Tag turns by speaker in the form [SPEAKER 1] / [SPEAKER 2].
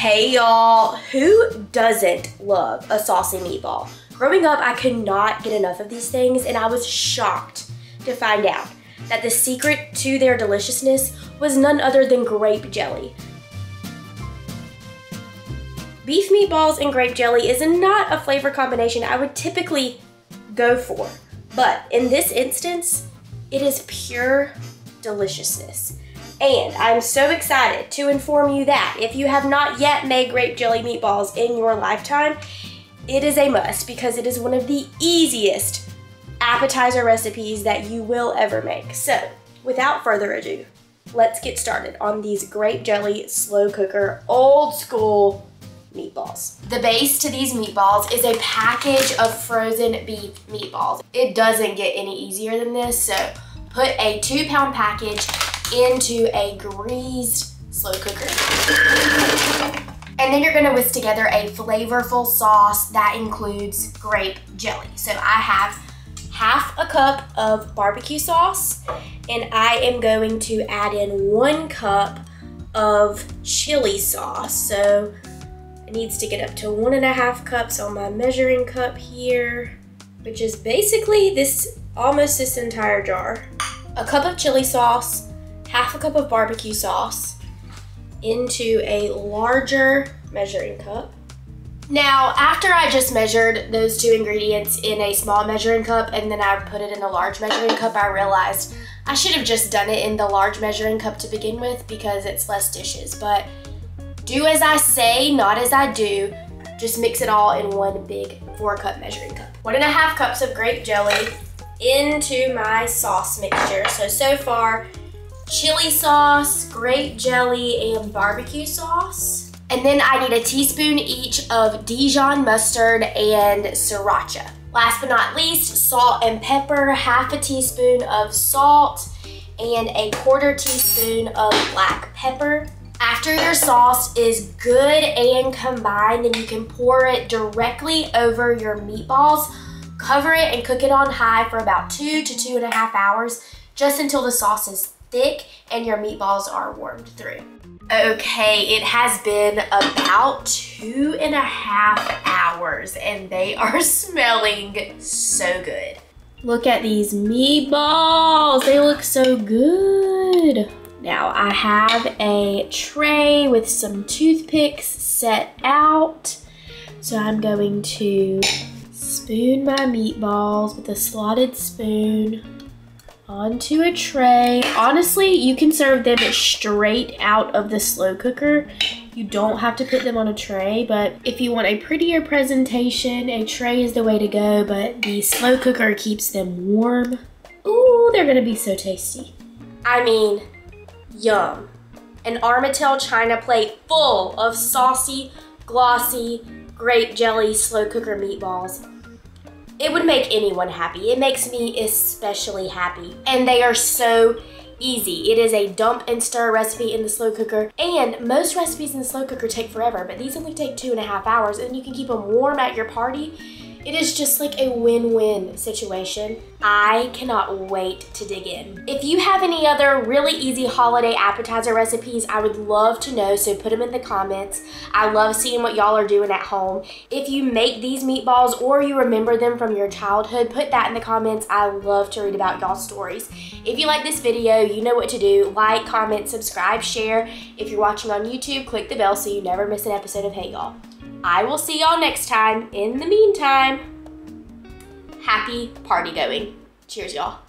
[SPEAKER 1] Hey y'all, who doesn't love a saucy meatball? Growing up, I could not get enough of these things and I was shocked to find out that the secret to their deliciousness was none other than grape jelly. Beef meatballs and grape jelly is not a flavor combination I would typically go for, but in this instance, it is pure deliciousness. And I'm so excited to inform you that if you have not yet made grape jelly meatballs in your lifetime, it is a must because it is one of the easiest appetizer recipes that you will ever make. So, without further ado, let's get started on these grape jelly slow cooker old school meatballs. The base to these meatballs is a package of frozen beef meatballs. It doesn't get any easier than this, so put a two pound package into a greased slow cooker. And then you're gonna whisk together a flavorful sauce that includes grape jelly. So I have half a cup of barbecue sauce and I am going to add in one cup of chili sauce. So it needs to get up to one and a half cups on my measuring cup here, which is basically this, almost this entire jar. A cup of chili sauce, half a cup of barbecue sauce into a larger measuring cup. Now, after I just measured those two ingredients in a small measuring cup and then I put it in a large measuring cup, I realized I should have just done it in the large measuring cup to begin with because it's less dishes. But do as I say, not as I do. Just mix it all in one big four cup measuring cup. One and a half cups of grape jelly into my sauce mixture. So, so far chili sauce, grape jelly, and barbecue sauce. And then I need a teaspoon each of Dijon mustard and sriracha. Last but not least, salt and pepper, half a teaspoon of salt, and a quarter teaspoon of black pepper. After your sauce is good and combined, then you can pour it directly over your meatballs, cover it and cook it on high for about two to two and a half hours, just until the sauce is thick and your meatballs are warmed through. Okay, it has been about two and a half hours and they are smelling so good. Look at these meatballs, they look so good. Now I have a tray with some toothpicks set out. So I'm going to spoon my meatballs with a slotted spoon onto a tray. Honestly, you can serve them straight out of the slow cooker. You don't have to put them on a tray, but if you want a prettier presentation, a tray is the way to go, but the slow cooker keeps them warm. Ooh, they're gonna be so tasty. I mean, yum. An Armatel china plate full of saucy, glossy, grape jelly slow cooker meatballs it would make anyone happy. It makes me especially happy. And they are so easy. It is a dump and stir recipe in the slow cooker. And most recipes in the slow cooker take forever, but these only take two and a half hours and you can keep them warm at your party it is just like a win-win situation. I cannot wait to dig in. If you have any other really easy holiday appetizer recipes, I would love to know, so put them in the comments. I love seeing what y'all are doing at home. If you make these meatballs or you remember them from your childhood, put that in the comments. I love to read about y'all's stories. If you like this video, you know what to do. Like, comment, subscribe, share. If you're watching on YouTube, click the bell so you never miss an episode of Hey Y'all. I will see y'all next time. In the meantime, happy party going. Cheers, y'all.